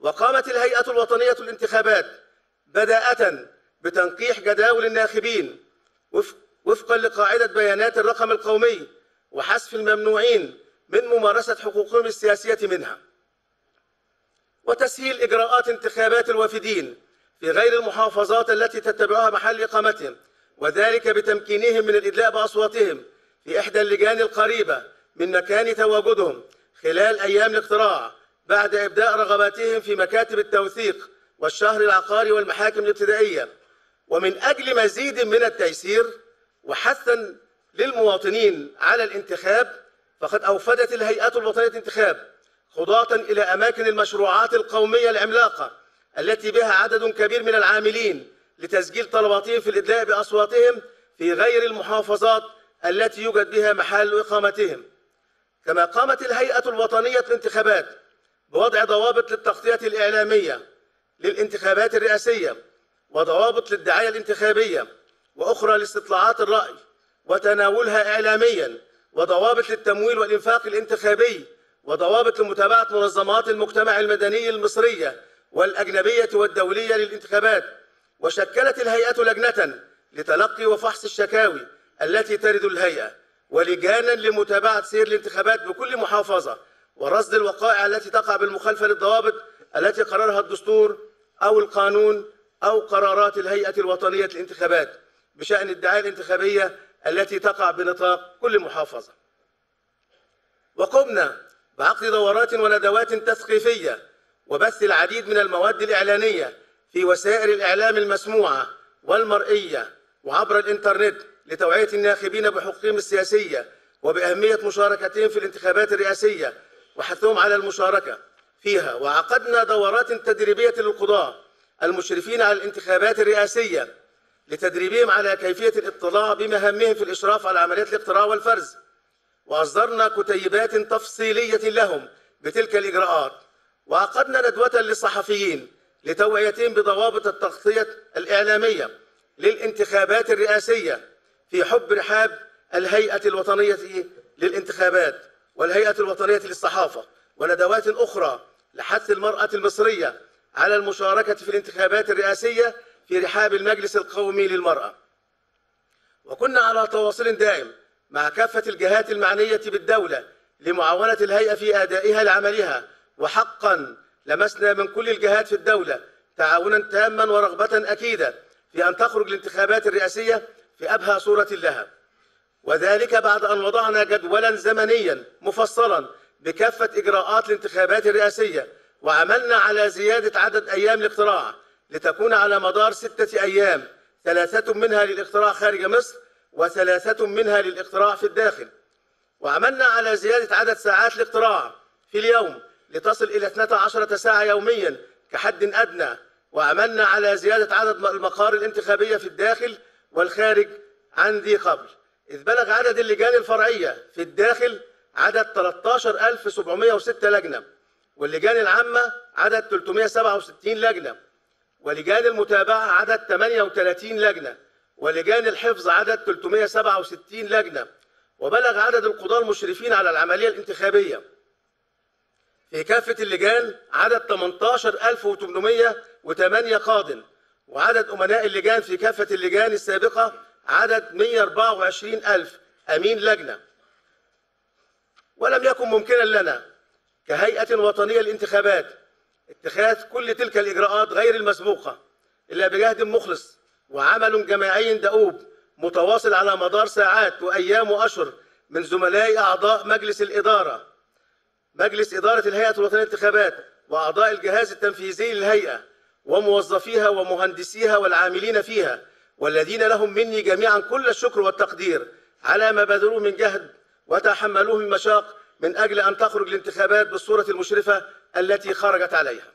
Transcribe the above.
وقامت الهيئة الوطنية للانتخابات بداءة بتنقيح جداول الناخبين وفقا لقاعدة بيانات الرقم القومي وحذف الممنوعين من ممارسة حقوقهم السياسية منها. وتسهيل إجراءات انتخابات الوافدين في غير المحافظات التي تتبعها محل إقامتهم وذلك بتمكينهم من الإدلاء بأصواتهم في إحدى اللجان القريبة من مكان تواجدهم خلال أيام الاقتراع. بعد إبداء رغباتهم في مكاتب التوثيق والشهر العقاري والمحاكم الابتدائية. ومن أجل مزيد من التيسير وحثا للمواطنين على الانتخاب فقد أوفدت الهيئات الوطنية للانتخاب خضاة إلى أماكن المشروعات القومية العملاقة التي بها عدد كبير من العاملين لتسجيل طلباتهم في الإدلاء بأصواتهم في غير المحافظات التي يوجد بها محل إقامتهم. كما قامت الهيئة الوطنية للانتخابات بوضع ضوابط للتغطية الإعلامية للانتخابات الرئاسية وضوابط للدعاية الانتخابية وأخرى لاستطلاعات الرأي وتناولها إعلاميا وضوابط للتمويل والإنفاق الانتخابي وضوابط لمتابعة منظمات المجتمع المدني المصرية والأجنبية والدولية للانتخابات. وشكلت الهيئة لجنة لتلقي وفحص الشكاوي التي ترد الهيئة ولجانا لمتابعة سير الانتخابات بكل محافظة ورصد الوقائع التي تقع بالمخالفة للضوابط التي قررها الدستور أو القانون أو قرارات الهيئة الوطنية للانتخابات بشأن الدعاية الانتخابية التي تقع بنطاق كل محافظة. وقمنا بعقد دورات وندوات تثقيفية وبث العديد من المواد الإعلانية في وسائل الإعلام المسموعة والمرئية وعبر الإنترنت لتوعية الناخبين بحقوقهم السياسية وبأهمية مشاركتهم في الانتخابات الرئاسية وحثهم على المشاركة فيها وعقدنا دورات تدريبية للقضاة المشرفين على الانتخابات الرئاسية لتدريبهم على كيفية الاطلاع بمهامهم في الإشراف على عمليات الاقتراع والفرز. وأصدرنا كتيبات تفصيلية لهم بتلك الإجراءات. وعقدنا ندوة للصحفيين لتوعيتهم بضوابط التغطية الإعلامية للانتخابات الرئاسية في حب رحاب الهيئة الوطنية للانتخابات. والهيئة الوطنية للصحافة وندوات أخرى لحث المرأة المصرية على المشاركة في الانتخابات الرئاسية في رحاب المجلس القومي للمرأة. وكنا على تواصل دائم مع كافة الجهات المعنية بالدولة لمعاونة الهيئة في أدائها لعملها وحقا لمسنا من كل الجهات في الدولة تعاونا تاما ورغبة أكيدة في أن تخرج الانتخابات الرئاسية في أبهى صورة لها. وذلك بعد أن وضعنا جدولا زمنيا مفصلا بكافة إجراءات الانتخابات الرئاسية وعملنا على زيادة عدد أيام الاقتراع لتكون على مدار ستة أيام ثلاثة منها للاقتراع خارج مصر وثلاثة منها للاقتراع في الداخل. وعملنا على زيادة عدد ساعات الاقتراع في اليوم لتصل إلى 12 ساعة يوميا كحد أدنى. وعملنا على زيادة عدد المقار الانتخابية في الداخل والخارج عن ذي قبل. إذ بلغ عدد اللجان الفرعية في الداخل عدد 13706 لجنة واللجان العامة عدد 367 لجنة ولجان المتابعة عدد 38 لجنة ولجان الحفظ عدد 367 لجنة وبلغ عدد القضاة المشرفين على العملية الانتخابية. في كافة اللجان عدد 18808 قاض وعدد أمناء اللجان في كافة اللجان السابقة عدد 124000 أمين لجنة. ولم يكن ممكنا لنا كهيئة وطنية للانتخابات اتخاذ كل تلك الإجراءات غير المسبوقة إلا بجهد مخلص وعمل جماعي دؤوب متواصل على مدار ساعات وأيام وأشهر من زملاء أعضاء مجلس الإدارة مجلس إدارة الهيئة الوطنية للانتخابات وأعضاء الجهاز التنفيذي للهيئة وموظفيها ومهندسيها والعاملين فيها والذين لهم مني جميعا كل الشكر والتقدير. على ما بذلوه من جهد وتحملوه من مشاق من أجل أن تخرج الانتخابات بالصورة المشرفة التي خرجت عليها.